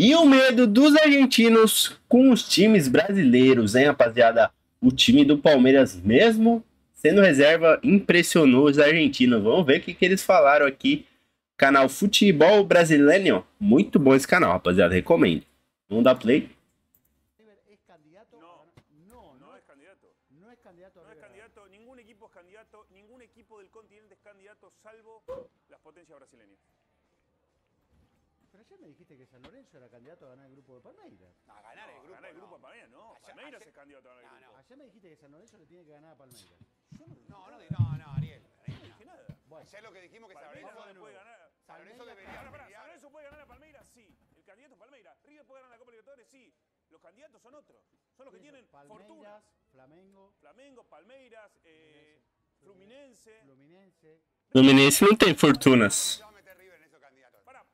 E o medo dos argentinos com os times brasileiros, hein, rapaziada? O time do Palmeiras, mesmo sendo reserva, impressionou os argentinos. Vamos ver o que, que eles falaram aqui. Canal Futebol Brasileiro. Muito bom esse canal, rapaziada. Recomendo. Vamos dar play. Candidato a ganar el No, grupo. Ayer me dijiste que San Lorenzo le tiene que ganar a Palmeiras. No, no, di- no, no, Ariel. No dije nada. Bueno, Ayer lo que dijimos que San Palmeiras Lorenzo no le puede ganar. San Lorenzo Palmeiras- debería Pará, pará, pelear. ¿San Lorenzo puede ganar a Palmeiras? Sí. El candidato es Palmeiras. River puede ganar la Copa Libertadores, sí. Los candidatos son otros. Son los que ¿quiénes tienen son? fortuna. Palmeiras, Flamengo, Flamengo, Palmeiras, eh, Fluminense. Fluminense. Fluminense não tem fortunas. Se va a meter River en esos candidatos. Pará,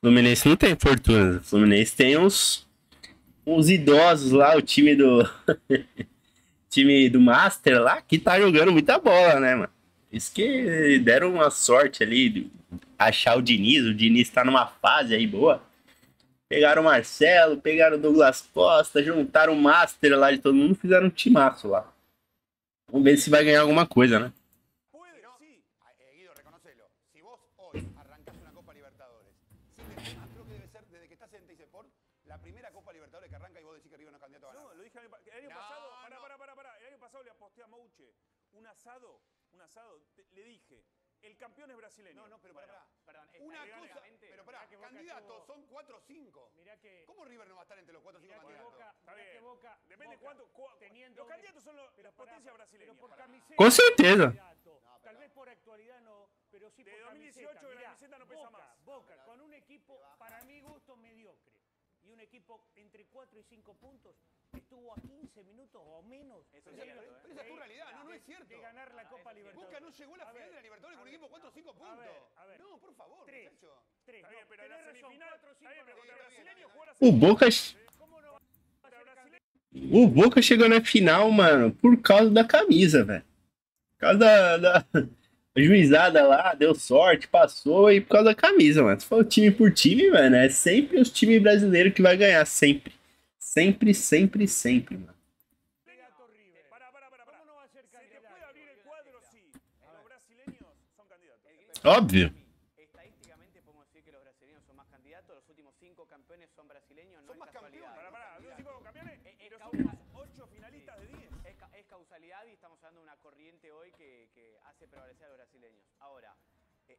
Fluminense não tem fortunas. Fluminense tem uns, uns idosos lá, o time do. time do Master lá, que tá jogando muita bola, né, mano? Isso que deram uma sorte ali de achar o Diniz. O Diniz tá numa fase aí boa. Pegaram o Marcelo, pegaram o Douglas Costa, juntaram o Master lá de todo mundo, fizeram um timaço lá. Vamos ver se vai ganhar alguma coisa, né? Te- le dije, el campeón es brasileño. No, no, pero pará, pará. Perdón, Una cosa, pero pará, que candidatos tuvo- son 4 o 5. Mirá que, ¿Cómo River no va a estar entre los 4 o 5 mirá que candidatos? Boca, Está mirá bien. que Boca, Depende Boca, cuánto. cua- teniendo los candidatos son los- pero las pará, potencias brasileñas. Pero por camiseta. Con certeza. candidato. Tal vez por actualidad no, pero sí De por 2018 camiseta. que la Mirá, camiseta no pesa Boca, más. Boca, con un equipo, para mi gusto, mediocre. Y un equipo entre 4 y 5 puntos, estuvo a 15 minutos o menos. Pero de- esa- pero- pero esa es tu realidad, no, no es cierto. De ganar la Copa Libertadores. Boca no llegó a la A final ver, de la Libertadores con un equipo 4 o 5 a puntos. ver, a ver. No, por favor, Tres. muchacho. Tres, Está bien, no, pero la tenés razón, semifinal. cuatro o contra O Boca, ¿Cómo no va a Contra ser brasileños. o Boca chegou na final, mano, por causa da camisa, velho. Por causa da, da juizada lá, deu sorte, passou e por causa da camisa, mano. Se for time por time, mano, é sempre os times brasileiros que vai ganhar, sempre. Sempre, sempre, sempre, mano. candidato campeones son brasileños, no Son es más casualidad. campeones y ocho finalistas de 10. Es, ca- es causalidad y estamos hablando de una corriente hoy que, que hace prevalecer a los brasileños. Ahora,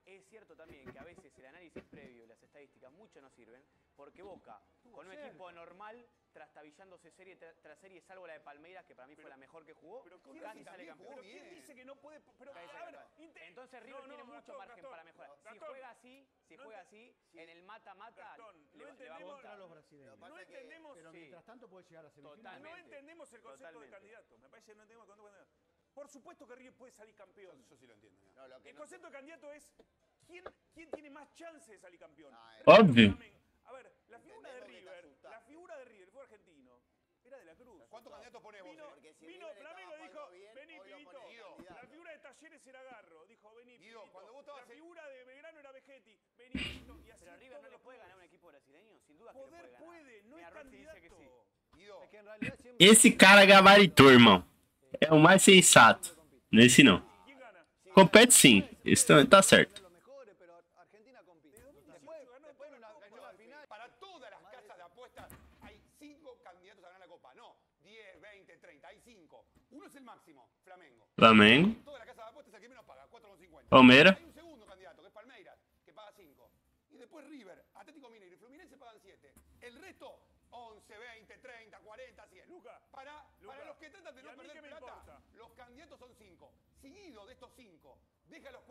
es cierto también que a veces el análisis previo y las estadísticas mucho no sirven, porque Boca, con un equipo normal, trastabillándose serie tras tras serie, salvo la de Palmeiras, que para mí fue la mejor que jugó, Pero ¿quién casi sale campeón. jugó ¿Pero quién dice que no puede? Pero, a ver, Entonces River no, tiene mucho Gastón, margen Gastón, para mejorar. Si Gastón, juega así, si juega así, en el mata-mata le, no va- le va Contra los brasileños. No entendemos, Pero mientras tanto puede llegar a semifinales. no entendemos el concepto de candidato. Me parece que no entendemos el concepto de candidato. Por supuesto que River puede salir campeón. Yo sí lo entiendo. mira. No, lo que El no concepto de candidato es quién, quién tiene más chance de salir campeón. Ah, Obvio. A ver, la figura de que River, la figura de River fue argentino. Era de la Cruz. ¿Cuántos candidatos ponés vos? Vino, eh? Si vino Flamengo y dijo, bien, vení, pibito. La figura de Talleres era Garro. Dijo, vení, Guido, pibito. cuando vos estabas La en- figura de Belgrano era Vegetti. Vení, pibito. Y así Pero River no le puede ganar a un equipo brasileño, sin duda que le Poder puede ganar. puede, no Mira, es dice que candidato. sí. Guido, Es que en realidad siempre. Esse cara gabaritou, irmão. É o mais sensato. Nesse não. Compete sim. Isso tá- certo. los mejores,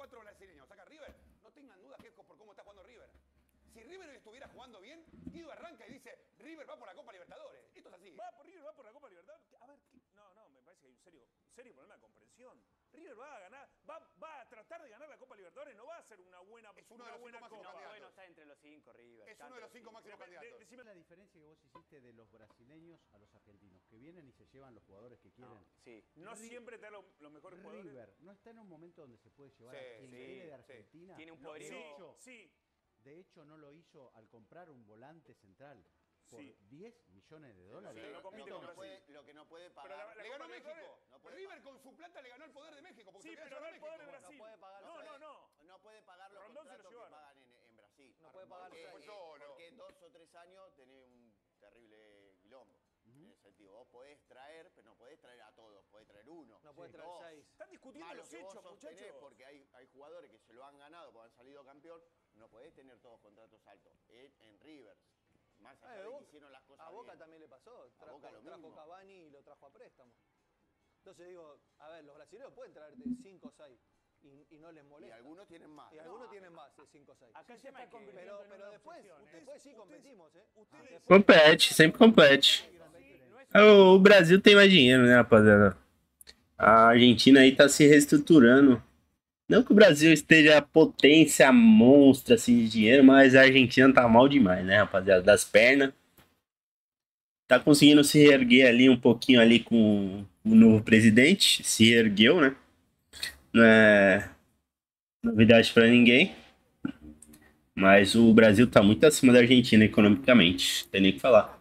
4 brasileños, saca River, no tengan dudas que es por cómo está jugando River. Si River hoy estuviera jugando bien, Guido arranca y dice, River va por la Copa Libertadores. Esto es así. va por River, va por la Copa Libertadores. A ver, no, no, me parece que hay un serio, serio problema de comprensión. River va a ganar, va, va a tratar de ganar la Copa Libertadores, no va a ser una buena, Es uno una de los buena cinco máximos Copa. candidatos. Bueno, está entre los cinco, River. Es uno de los 5 máximos De- candidatos. decime- ¿Cuál es la diferencia que vos hiciste de los brasileños a los argentinos? Que vienen y se llevan los jugadores que quieren. No, sí. No siempre te da lo- los mejores jugadores. River no está en un momento donde se puede llevar Sí, a quien sí, quiere de sí. Argentina. Tiene un poderío. hecho, sí. De hecho, no lo hizo al comprar un volante central por Sí. 10 millones de dólares. Sí, lo, compite que con no puede, lo que no puede pagar. la- la Le ganó México. Libertadores- No puede River pagar. con su plata le ganó el poder de México. Porque Sí, se pero no el poder de México. Brasil. No puede pagar, No, no, no. No puede pagar los Rondón se lo contratos que pagan en, en Brasil. No puede pagar porque, los eh, porque en dos o tres años tenés un terrible quilombo. En ese sentido, vos podés traer, pero no podés traer a todos, podés traer uno. No puede traer dos. seis. Están discutiendo los vos hechos, muchachos. porque hay, hay jugadores que se lo han ganado porque han salido campeón, no podés tener todos contratos altos. En, en Rivers, más allá Eh, de que Boca- hicieron las cosas A Boca bien. también le pasó. Trajo, Boca lo trajo mismo. Cavani y lo trajo a préstamo. Entonces digo, a ver, los brasileños pueden traerte 5 o 6 y, y no les Y algunos tienen más. Y algunos tienen más de 5 o 6. Acá Sí se se está está convirtiendo Pero, en pero una después, obsesión, ¿eh? después sí Ustedes- competimos, ¿eh? ustedes- Compete, sempre compete. O Brasil tem mais dinheiro, né, rapaziada? A Argentina aí tá se reestruturando. Não que o Brasil esteja potência monstra assim de dinheiro, mas a Argentina tá mal demais, né, rapaziada? Das pernas. Tá conseguindo se reerguer ali um pouquinho ali com o novo presidente. Se ergueu, né? Não é novidade pra ninguém. Mas o Brasil tá muito acima da Argentina economicamente. Tem nem o que falar.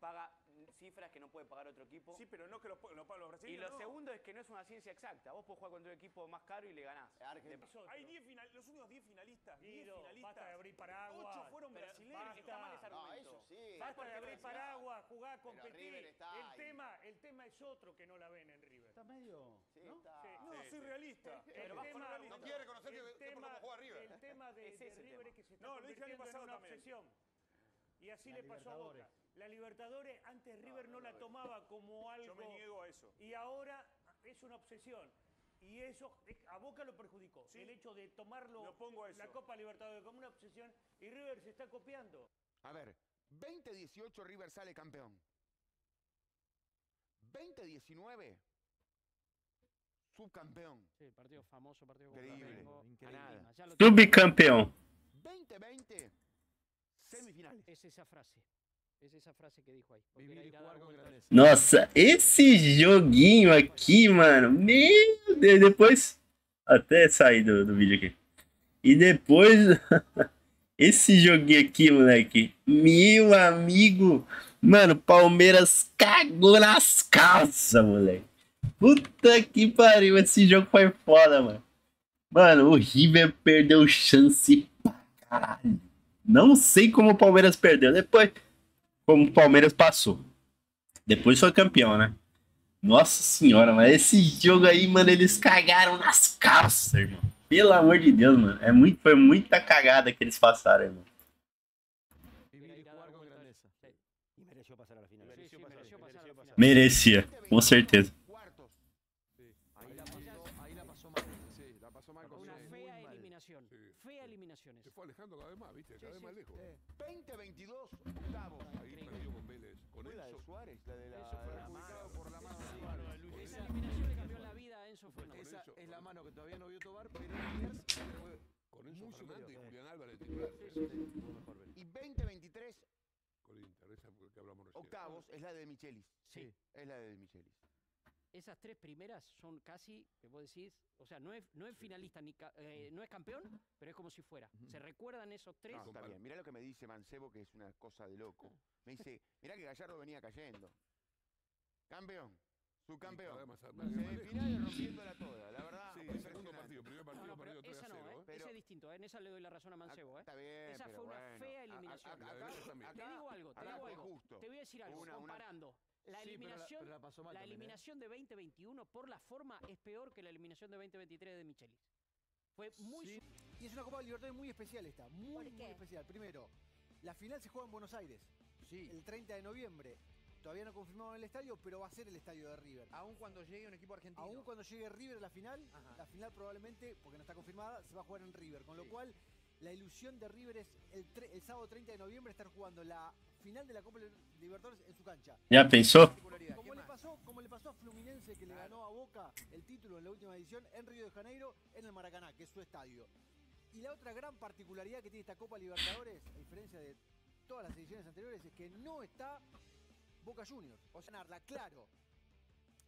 Paga cifras que no puede pagar otro equipo. Sí, pero no que los, no pagan los y brasileños. lo no. segundo es que no es una ciencia exacta. Vos podés jugar contra un equipo más caro y le ganás. Eso- Hay 10 final, los únicos 10 finalistas. 10 Guido, finalistas. basta de abrir paraguas. 8 fueron pero brasileños. basta. Está mal ese No, argumento. eso sí. Basta de abrir paraguas, jugar, competir. El, ahí. tema, el tema es otro que no la ven en River. Está medio. Sí, ¿no? está. Sí. No, Sí, soy sí. realista. El Pero con tema- realista. No quiere reconocer que, el que por tema, cómo juega River. el tema de, Es de ese River tema. es que se está No, lo convirtiendo en una también. obsesión. Y así La le pasó a Boca. La Libertadores antes River no, la tomaba como algo Yo me niego a eso. y ahora es una obsesión. Y eso a Boca lo perjudicó. Sí. El hecho de tomarlo a la. Copa Libertadores como una obsesión y River se está copiando. A ver, 2018 River sale campeón. 2019 subcampeón. Sí, partido famoso, partido Increíble, increíble. Subcampeão. 2020 semifinales. Es esa frase. Es esa frase que dijo ahí. Nossa, esse joguinho aqui, mano. Meu Deus, depois. Até sair do, do vídeo aqui. E depois. esse joguinho aqui, moleque. Meu amigo. Mano, Palmeiras cagou nas calças, moleque. Puta que pariu, esse jogo foi foda, mano. Mano, o River perdeu chance pra caralho. Não sei como o Palmeiras perdeu. Depois, como o Palmeiras passou. Depois foi campeão, né? Nossa senhora, mas esse jogo aí, mano, eles cagaram nas calças, irmão. Pelo amor de Deus, mano. É muito, foi muita cagada que eles passaram, irmão. Vivir y ir es la de Michelis. Sí. Es la de Michelis. Esas tres primeras son casi, que vos decís, o sea, no es, no es finalista ni ca- eh, no es campeón, pero es como si fuera. Se recuerdan esos tres. No, está bien. Mirá lo que me dice Mancebo, que es una cosa de loco. Me dice, mirá que Gallardo venía cayendo. Campeón. Subcampeón. cada vez más- más- más lejos. Semifinales rompiéndola toda. La verdad, Sí, fue el segundo impresionante. partido. Primer No, partido no, pero perdido 3 esa a no, 0. ¿eh? ¿eh? Pero- Ese es distinto, ¿eh? en esa le doy la razón a Mancebo. ¿eh? Está bien, Esa fue una bueno. fea A- a- eliminación. a- de. Te digo algo, te digo algo. justo. Te voy a decir algo, Una- una- comparando. La Sí, pero la- eliminación, pero la pasó mal la también, ¿eh? eliminación de 2021 por la forma es peor que la eliminación de 2023 de Michelis. Fue muy Sí. Y es una Copa Libertadores muy especial esta, muy, ¿Por muy especial. Primero, la final se juega en Buenos Aires, Sí. el 30 de noviembre. Todavía no confirmado el estadio, pero va a ser el estadio de River. Aún cuando llegue un equipo argentino. Aún cuando llegue River a la final, Ajá. la final probablemente, porque no está confirmada, se va a jugar en River. Con lo Sí. cual, La ilusión de River es el, tre- el sábado 30 de noviembre estar jugando la final de la Copa Libertadores en su cancha. ¿Ya pensó? Como le pasó, como le pasó a Fluminense que le ganó a Boca el título en la última edición en Río de Janeiro en el Maracaná, que es su estadio. Y la otra gran particularidad que tiene esta Copa Libertadores, a diferencia de todas las ediciones anteriores, es que no está Boca Juniors. O sea, ganarla, claro.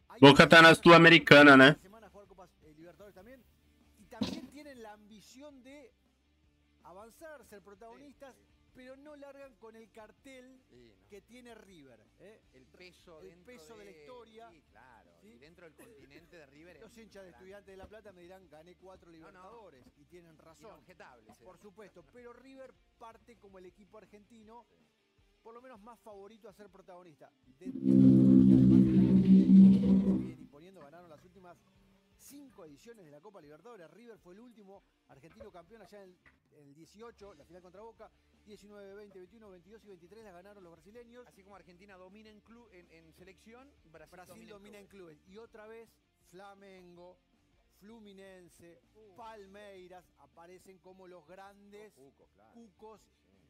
Hay Boca tá na Sul-Americana, né? semana a jugar Copas eh, Libertadores también. Y también tienen la ambición de avanzar, ser protagonistas, pero no largan con el cartel que tiene River. ¿eh? El peso el dentro peso de, la historia. Sí, claro. ¿sí? Y dentro del continente de River. Los hinchas de. Estudiantes de La Plata me dirán, gané cuatro no. Libertadores. Y tienen razón. Por supuesto. Pero River parte como el equipo argentino, por lo menos más favorito a ser protagonista. De vienen imponiendo, ganaron las últimas cinco ediciones de la Copa Libertadores. River fue el último argentino campeón allá en el, en el 18, la final contra Boca. 19, 20, 21, 22 y 23 las ganaron los brasileños. Así como Argentina domina en, clu- en, en selección, Brasil, Brasil domina en clubes. Y otra vez Flamengo, Fluminense, Palmeiras aparecen como los grandes cucos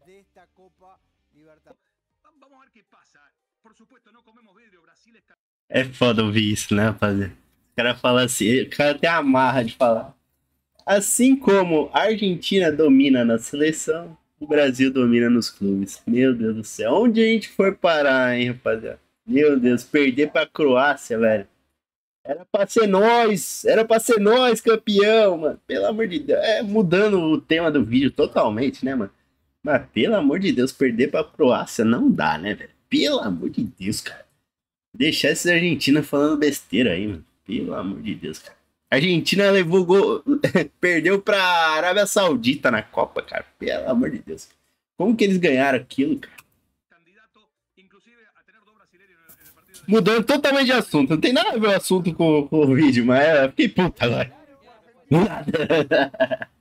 de esta Copa Libertad. Vamos a ver qué pasa. Por supuesto, no comemos vidrio. Brasil está. É foda ouvir isso, né, rapaziada? O cara fala assim, o cara tem a marra de falar. Assim como a Argentina domina na seleção, o Brasil domina nos clubes. Meu Deus do céu. Onde a gente for parar, hein, rapaziada? Meu Deus, perder pra Croácia, velho. Era pra ser nós, era pra ser nós campeão, mano. Pelo amor de Deus. É mudando o tema do vídeo totalmente, né, mano? Mas pelo amor de Deus, perder pra Croácia não dá, né, velho? Pelo amor de Deus, cara. Deixar esses argentinos falando besteira aí, mano. Pelo amor de Deus, cara. Argentina levou gol. Perdeu pra Arábia Saudita na Copa, cara. Pelo amor de Deus. Como que eles ganharam aquilo, cara? Mudando totalmente de assunto. Não tem nada a ver o assunto com, com o vídeo, mas fiquei puta agora.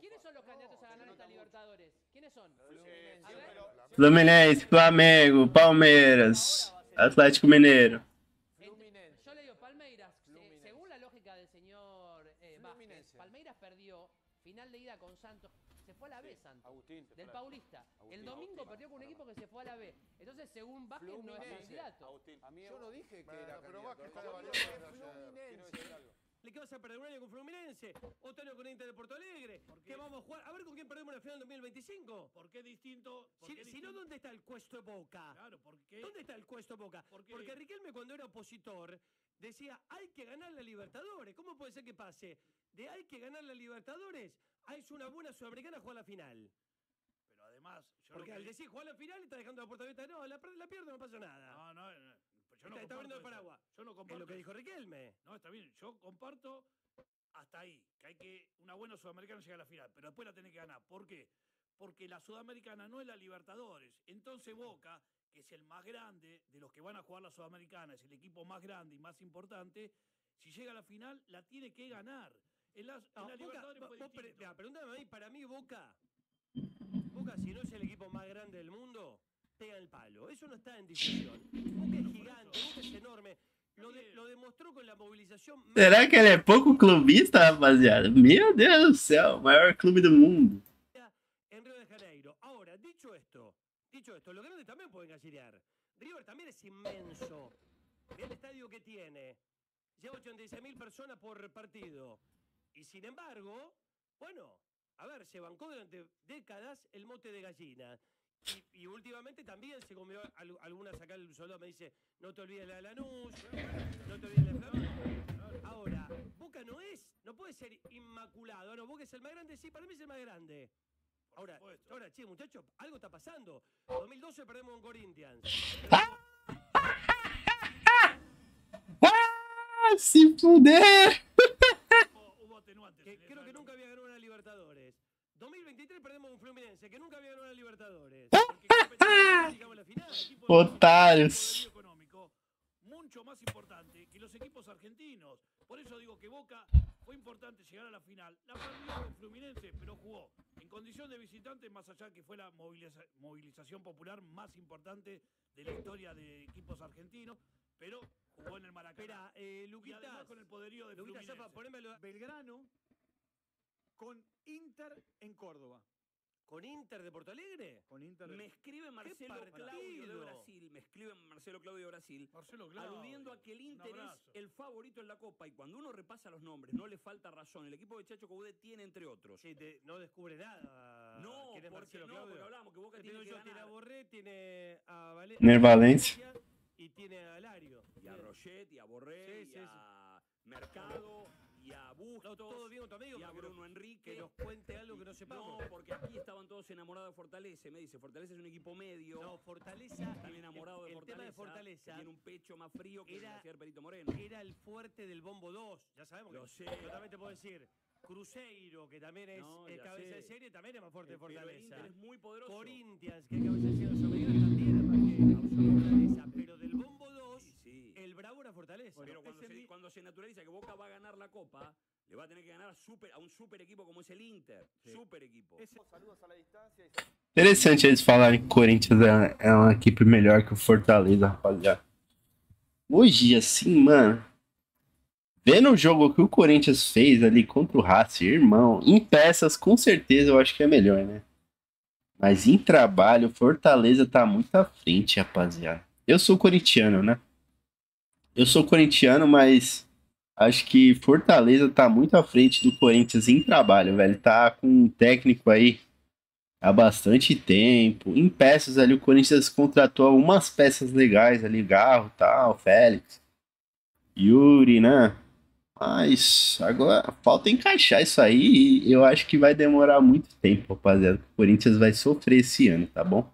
¿Quiénes son los candidatos a ganar esta Libertadores? ¿Quiénes son? Fluminense, Flamengo, Palmeiras, Atlético Mineiro. Yo le digo, Palmeiras, eh, según la lógica del señor eh, Vázquez, Palmeiras perdió final de ida con Santos, se fue a la B Santos, del Paulista. El domingo perdió con un equipo que se fue a la B. Entonces, según Vázquez, no es candidato. Yo no. dije que era pero candidato, Vázquez ¿eh? está ¿Le qué vas a perder un año con Fluminense? ¿Otro año con Inter de Porto Alegre? ¿Qué vamos a jugar? A ver con quién perdemos la final en 2025. ¿Por qué distinto? ¿Por Si, qué si distinto? no, ¿dónde está el Cuesto Boca? Claro, ¿por qué? ¿Dónde está el Cuesto Boca? ¿Por? Porque Riquelme cuando era opositor decía, hay que ganar la Libertadores. ¿Cómo puede ser que pase? De hay que ganar la Libertadores a es una buena sudamericana jugar la final. Pero además, yo Porque al que- decir jugar la final está dejando la puerta abierta. No, la, la pierde no pasa nada. No, no, no, yo no Está- está abriendo el paraguas. Yo no Es comparto lo que dijo Riquelme. No, está bien. Yo comparto hasta ahí, que hay que una buena sudamericana llega a la final, pero después la tenés que ganar. ¿Por qué? Porque la sudamericana no es la Libertadores. Entonces Boca, que es el más grande de los que van a jugar la sudamericana, es el equipo más grande y más importante, si llega a la final la tiene que ganar. En la, en No, la Boca, Libertadores vos- fue pre- pregúntame a mí, para mí Boca, Boca si no es el equipo más grande del mundo, pega el palo. Eso no está en discusión. Boca es gigante, Boca es enorme. Lo, de- lo demostró con la movilización. más Será que ele é pouco clubista, rapaziada? Meu Deus do céu, maior clube do mundo. en Río de Janeiro. Ahora, dicho esto, dicho esto, los grandes también pueden gallinear. River también es inmenso. El estadio que tiene. Lleva 86.000 personas por partido. Y sin embargo, bueno, a ver, se bancó durante décadas el mote de gallina. Y, y últimamente también se comió al- algunas acá el soldado me dice, no te olvides la de Lanús, no te olvides la de Flamengo. Ahora, Boca no es, no puede ser inmaculado. No, Boca es el más grande, sí, para mí es el más grande. Ahora, ahora, che, muchachos, algo está pasando. 2012 perdemos con Corinthians. Ah! Que creo que nunca había ganado una Libertadores. 2023 perdemos un Fluminense, que nunca había ganado una Libertadores. Porque competimos, llegamos a la final. Otários. económico mucho más importante que los equipos argentinos. Por eso digo que Boca fue importante llegar a la final. La perdió con Fluminense, pero jugó en condición de visitante, más allá que fue la moviliza- movilización popular más importante de la historia de equipos argentinos. pero jugó en el Maracaná. Espera, eh, además con el poderío de ponémelo. Belgrano con Inter en Córdoba. ¿Con Inter de Porto Alegre? Con Inter Me escribe Marcelo! Claudio de Brasil, me escribe Marcelo Claudio de Brasil, Marcelo Claudio, aludiendo a que el Inter es el favorito en la Copa y cuando uno repasa los nombres no le falta razón. El equipo de Chacho Coudet tiene entre otros. Sí, te- no descubre nada. No, ¿Quién es porque Marcelo no, Claudio? porque hablamos que Boca Te tiene que tiene a. Borré, tiene a Valencia. Y tiene a Lario. Y a Roget, y a Borré, Sí, y sí, sí. a Mercado, y a Bustos, todo bien con tu amigo, y a pero Bruno Enrique. que nos cuente algo que no sepamos. No, porque aquí estaban todos enamorados de Fortaleza. Me dice, Fortaleza es un equipo medio. No, Fortaleza. Están enamorados de el Fortaleza. tema de que Fortaleza Tiene un pecho más frío que era- el de Perito Moreno. Era el fuerte del Bombo 2. Ya sabemos Lo que sé. Yo también te puedo decir. Cruzeiro, que también es, No, es ya cabeza de sé. serie, también es más fuerte de Pero el Fortaleza. Inter es muy poderoso. Corinthians, que es cabeza de serie de Sudamericana, también es más que Bravo era Fortaleza. Pero cuando Ese se, mi- cuando se naturaliza que Boca va a ganar la Copa, le va a tener que ganar a, super, a un super equipo como es el Inter. Super equipo. Saludos a la distancia y Interessante eles falarem que o Corinthians é, é uma equipe melhor que o Fortaleza, rapaziada. Hoje, assim, mano. Vendo o jogo que o Corinthians fez ali contra o Racing, irmão, em peças, com certeza eu acho que é melhor, né? Mas em trabalho, o Fortaleza tá muito à frente, rapaziada. Eu sou corintiano, né? Eu sou corintiano, mas acho que Fortaleza tá muito à frente do Corinthians em trabalho, velho. Tá com um técnico aí há bastante tempo. Em peças ali, o Corinthians contratou algumas peças legais ali, Garro, tal, Félix, Yuri, né? Mas agora falta encaixar isso aí e eu acho que vai demorar muito tempo, rapaziada. O Corinthians vai sofrer esse ano, tá bom?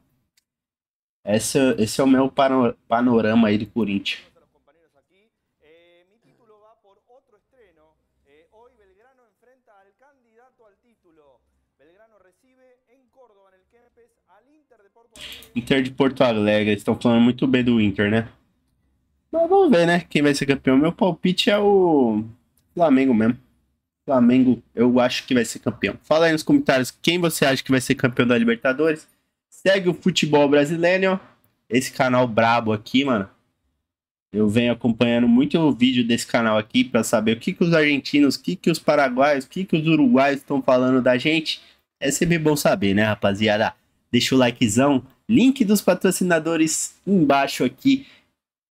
Esse é o meu pano- panorama aí do Corinthians. a los compañeros aquí. Eh, mi título va por otro estreno. Eh, hoy Belgrano enfrenta al candidato al título. Belgrano recibe en Córdoba, en el Kempes, al Inter de Porto Alegre. Inter de Porto Alegre, estão falando muito bem do Inter, né? Mas vamos ver, né? Quem vai ser campeão. Meu palpite é o Flamengo mesmo. Flamengo, eu acho que vai ser campeão. Fala aí nos comentários quem você acha que vai ser campeão da Libertadores. Segue o futebol brasileiro. Esse canal brabo aqui, mano. Eu venho acompanhando muito o vídeo desse canal aqui pra saber o que, que os argentinos, o que, que os paraguaios, o que, que os uruguaios estão falando da gente. É sempre bom saber, né, rapaziada? Deixa o likezão. Link dos patrocinadores embaixo aqui.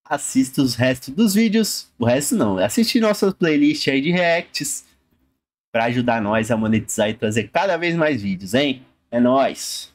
Assista os restos dos vídeos. O resto não. Assiste nossa playlist aí de reacts. Pra ajudar nós a monetizar e trazer cada vez mais vídeos, hein? É nóis.